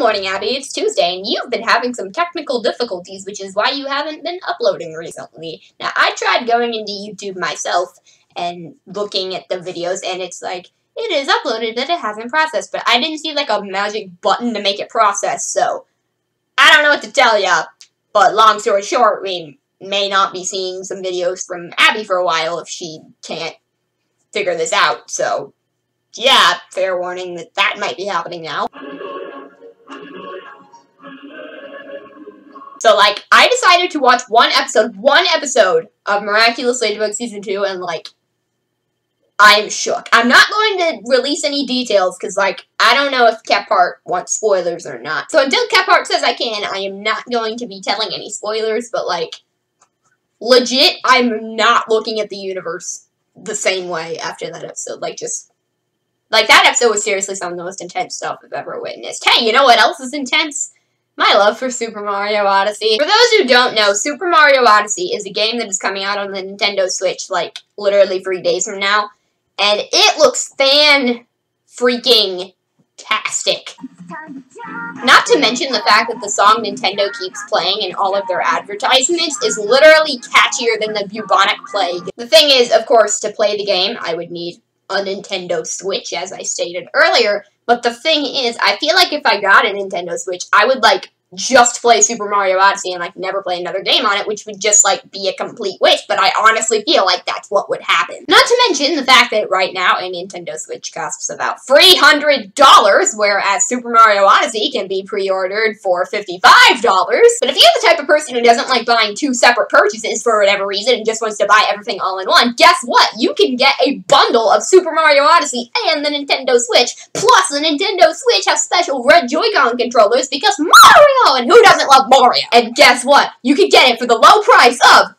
morning, Abby. It's Tuesday, and you've been having some technical difficulties, which is why you haven't been uploading recently. Now, I tried going into YouTube myself and looking at the videos, and it's like, it is uploaded, but it hasn't processed. But I didn't see, like, a magic button to make it process, so I don't know what to tell ya. But long story short, we may not be seeing some videos from Abby for a while if she can't figure this out, so yeah, fair warning that that might be happening now. So, like, I decided to watch one episode, one episode of Miraculous Ladybug Season 2, and, like, I'm shook. I'm not going to release any details, because, like, I don't know if Kephart wants spoilers or not. So until Kephart says I can, I am not going to be telling any spoilers, but, like, legit, I'm not looking at the universe the same way after that episode. Like, just, like, that episode was seriously some of the most intense stuff I've ever witnessed. Hey, you know what else is intense? My love for Super Mario Odyssey. For those who don't know, Super Mario Odyssey is a game that is coming out on the Nintendo Switch, like, literally three days from now. And it looks fan freaking tastic. Not to mention the fact that the song Nintendo keeps playing in all of their advertisements is literally catchier than the bubonic plague. The thing is, of course, to play the game, I would need a Nintendo Switch, as I stated earlier, but the thing is, I feel like if I got a Nintendo Switch, I would, like, just play Super Mario Odyssey and like never play another game on it, which would just like be a complete waste, but I honestly feel like that's what would happen. Not to mention the fact that right now a Nintendo Switch costs about $300, whereas Super Mario Odyssey can be pre-ordered for $55. But if you're the type of person who doesn't like buying two separate purchases for whatever reason and just wants to buy everything all in one, guess what? You can get a bundle of Super Mario Odyssey and the Nintendo Switch, plus the Nintendo Switch has special red Joy-Con controllers because Mario and who doesn't love Mario? And guess what? You can get it for the low price of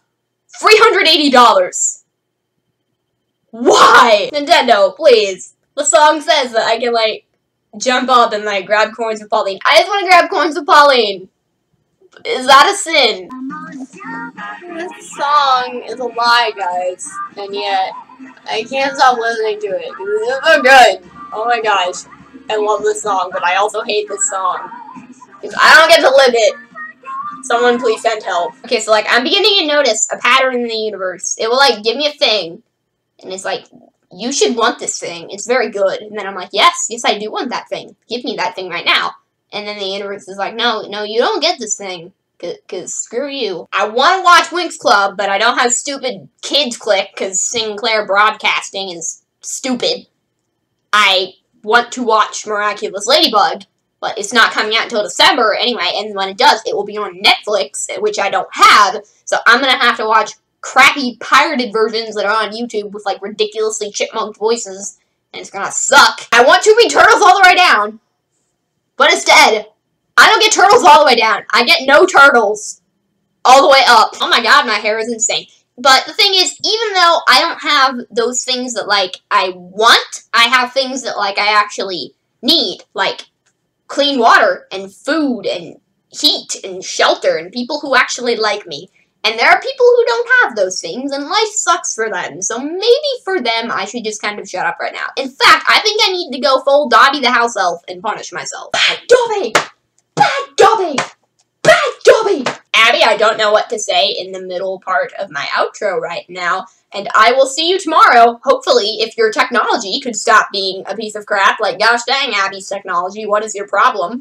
$380. Why? Nintendo, please. The song says that I can, like, jump up and, like, grab coins with Pauline. I just want to grab coins with Pauline. Is that a sin? This song is a lie, guys. And yet, I can't stop listening to it. It's so good. Oh my gosh. I love this song, but I also hate this song. I don't get to live it. Someone please send help. Okay, so like I'm beginning to notice a pattern in the universe. It will like give me a thing. And it's like, you should want this thing. It's very good. And then I'm like, yes, yes I do want that thing. Give me that thing right now. And then the universe is like, no, no, you don't get this thing. Because screw you. I want to watch Winx Club, but I don't have stupid KidsClick because Sinclair Broadcasting is stupid. I want to watch Miraculous Ladybug, but it's not coming out until December anyway, and when it does, it will be on Netflix, which I don't have, so I'm gonna have to watch crappy pirated versions that are on YouTube with, like, ridiculously chipmunk voices, and it's gonna suck. I want to be Turtles all the way down, but instead, I don't get Turtles all the way down. I get no Turtles all the way up. Oh my god, my hair is insane. But the thing is, even though I don't have those things that, like, I want, I have things that, like, I actually need. Like, clean water and food and heat and shelter and people who actually like me. And there are people who don't have those things, and life sucks for them. So maybe for them, I should just kind of shut up right now. In fact, I think I need to go full Dobby the House Elf and punish myself. Dobby! Bad Dobby! Bad Dobby! Abby, I don't know what to say in the middle part of my outro right now. And I will see you tomorrow, hopefully, if your technology could stop being a piece of crap. Like, gosh dang, Abby's technology, what is your problem?